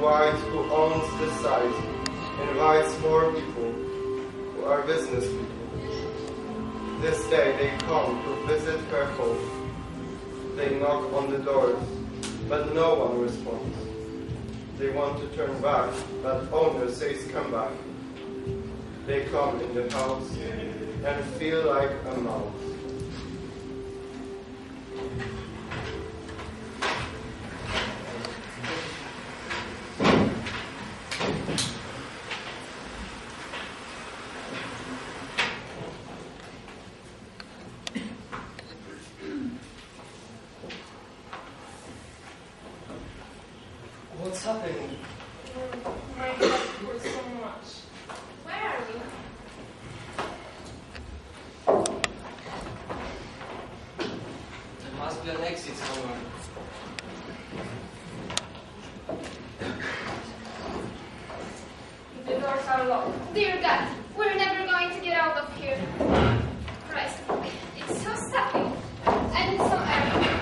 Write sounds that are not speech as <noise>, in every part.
white who owns the site invites more people who are business people. This day they come to visit her home. They knock on the doors, but no one responds. They want to turn back, but owner says come back. They come in the house and feel like a mouse. What's happening? My head hurts so much. Where are we? There must be an exit somewhere. The Dear God, we're never going to get out of here. Christ, it's so stuffy. I need some air.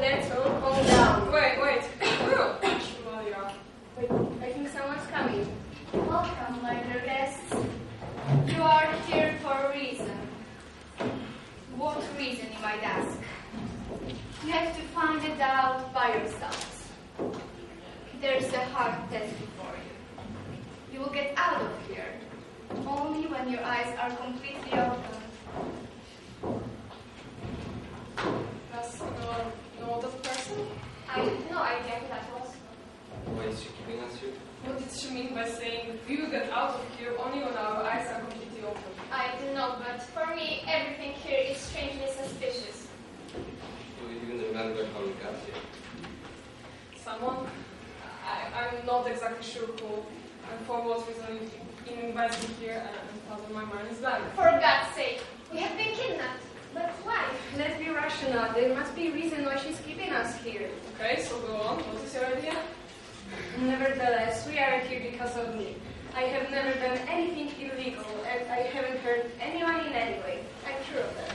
Let's all calm down. Wait, wait. Julia. Wait, I think someone's coming. Welcome, my dear guests. You are here for a reason. What reason, you might ask? You have to find it out by yourselves. There's a hard test before you. You will get out of here only when your eyes are completely open. Does anyone know that person? I have no idea who that was. Why is she keeping us here? What did she mean by saying we will get out of here only when our eyes are completely open? I don't know, but for me, everything here is strangely suspicious. Do you even remember how we got here? Someone? I, I'm not exactly sure who and for what reason in invited me here and thousand my mind. For God's sake, we have been kidnapped. But why? Let's be rational. There must be a reason why she's keeping us here. Okay, so go on. What is your idea? Nevertheless, we are here because of me. I have never done anything illegal, and I haven't hurt anyone in any way. I'm sure of that.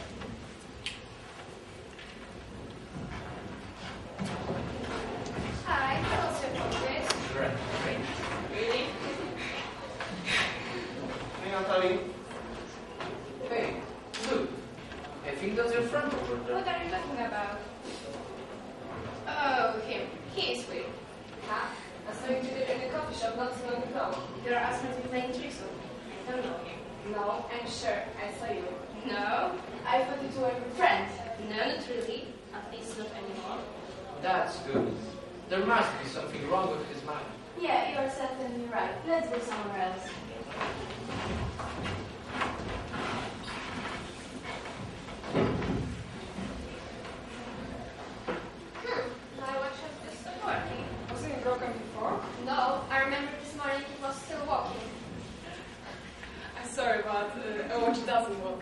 Hi, what's your portrait? Right, right. Really? Hey, Natalie. Hey, look. I think that's your friend over there. What are you talking about? Oh, him. He is weird. Huh? I saw you today in the coffee shop not so long ago. You're asking me playing tricks on me. I don't know him. No, I'm sure. I saw you. No? I thought you two were friends. No, not really. At least not anymore. That's good. There must be something wrong with his mind. Yeah, you're certainly right. Let's go somewhere else. Hmm. My watch has just stopped working. Wasn't it broken before? No, I remember this morning it was still working. I'm sorry, but uh, a watch doesn't work.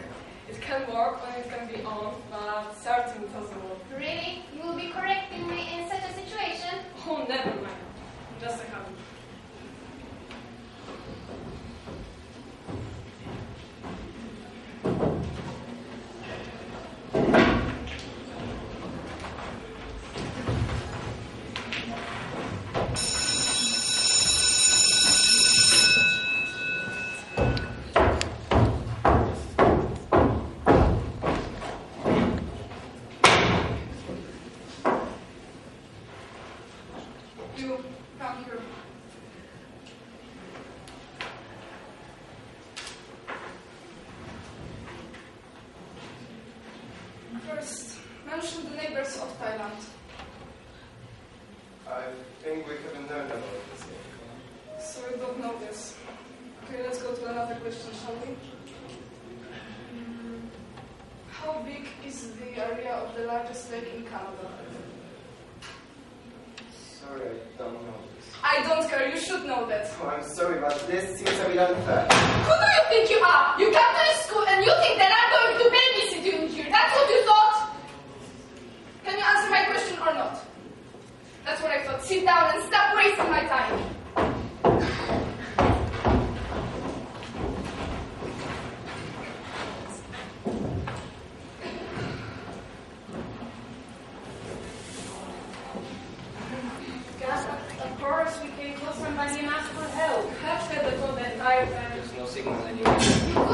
It can work when it can be on, but certainly doesn't work. Really? You will be correcting me in such a situation? Oh, never mind. Just a habit. First, mention the neighbors of Thailand. I think we haven't known about this yet. So we don't know this. Okay, let's go to another question, shall we? Mm, How big is the area of the largest lake in Canada? Sorry, I don't know this. I don't care, you should know that. Oh, I'm sorry, but this seems a bit unfair. Who do you think you are? You come That's what I thought. Sit down and stop wasting my time. Of course, we can call somebody and ask for help. Have said the call that I. There's no signal anywhere.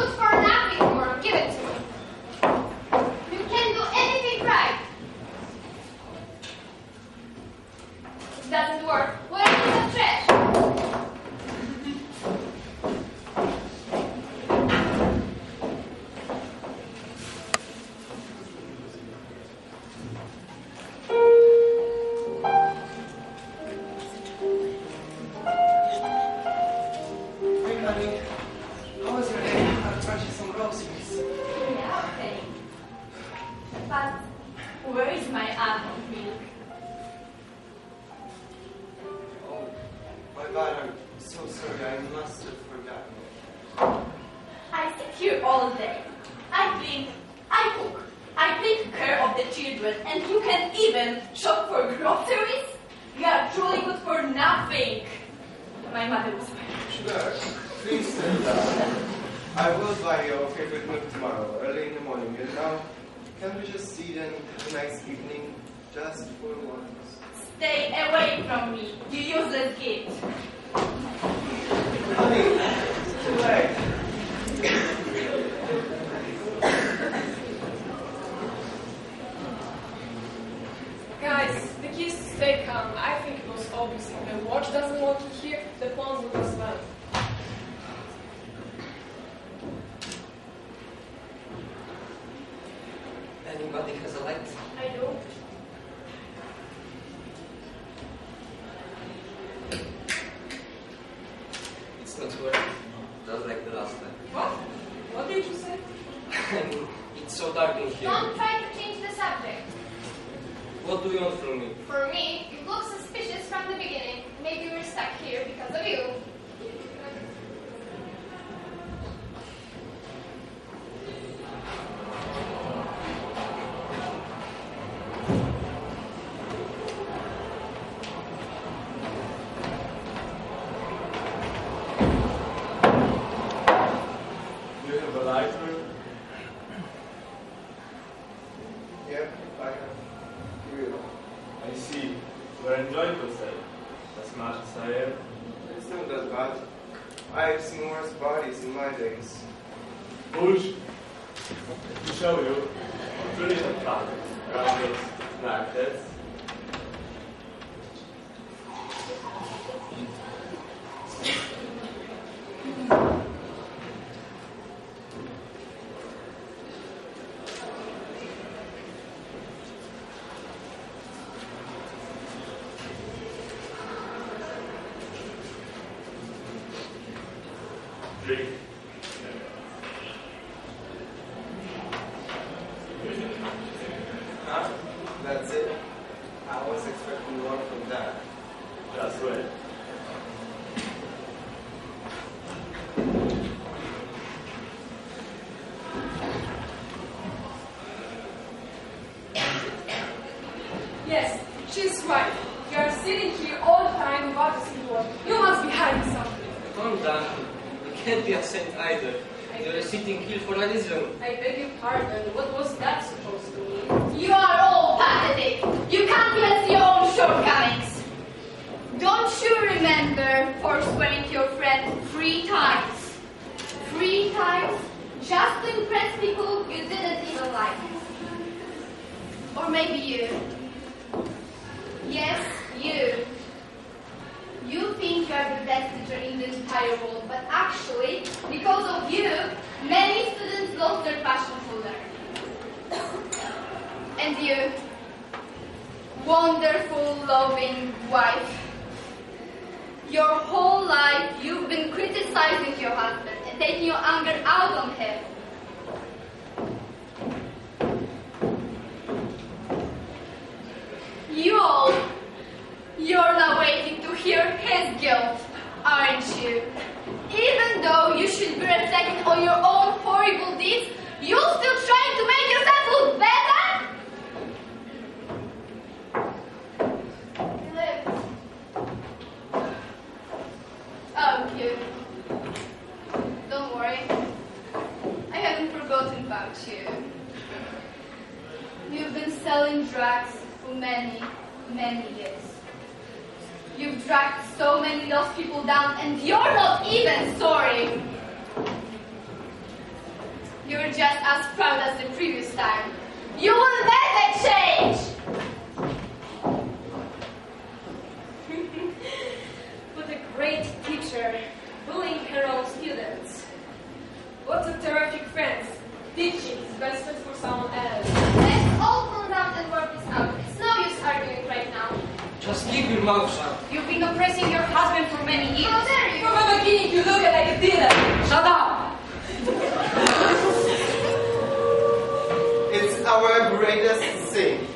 Children, and you can even shop for groceries? You are truly good for nothing. My mother was right. Sugar, please sit down. I will buy your favorite milk tomorrow, early in the morning. And now, can we just sit and have a nice evening, just for once? Stay away from me, you useless git. Honey, it's too late. Guys, the key is to stay calm. I think it was obvious. If the watch doesn't want to hear, the phones will as well. I do. It's not working. Just like the last time. What? What did you say? it's so dark in here. Don't try to change the subject. What do you want from me? For me, you look suspicious from the beginning. Maybe we're stuck here because of you. You have a lighter? Yep, I have. Here you go. I see. You're enjoying yourself. As much as I am. It's not that bad. I've seen worse bodies in my days. Push. To show you, really not fun. Rounders like this. Drink. Huh? That's it? I was expecting more from that. Just wait. Yes, she's right. You are sitting here all the time without a single word. You must be hiding something. Calm down. You can't be saint either. You're sitting here for a reason. I beg your pardon. What was that supposed to mean? You are all pathetic. You can't see your own shortcomings. Don't you remember forswearing your friend three times? Three times? Just to impress people you didn't even like. Or maybe you. Yes, you in the entire world, but actually, because of you, many students lost their passion for learning. <coughs> And you, wonderful, loving wife, your whole life you've been criticizing your husband and taking your anger out on him. You all, you're now waiting to hear his guilt, aren't you? Even though you should be reflecting on your own horrible deeds, you're still trying to make yourself look better? Oh, you. Don't worry. I haven't forgotten about you. You've been selling drugs for many, many years. You've dragged so many lost people down, and you're not even sorry. You're just as proud as the previous time. You will never change! <laughs> What a great teacher, bullying her own students. What a terrific friend, teaching is best for someone else. Let's all calm down and work this out. It's no use arguing right now. Just keep your mouth shut. You've been oppressing your husband for many years. Oh, How dare you? From the beginning, you look like a dealer. Shut up! It's our greatest sin.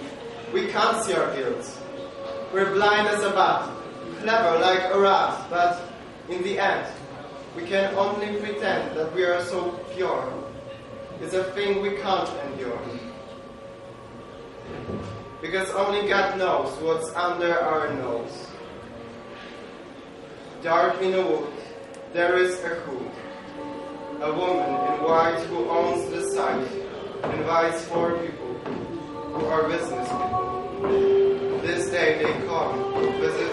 We can't see our guilt. We're blind as a bat, clever like a rat, but in the end, we can only pretend that we are so pure. It's a thing we can't endure. Because only God knows what's under our nose. Dark in a wood, there is a hood. A woman in white who owns the site invites four people who are business people. This day they come visit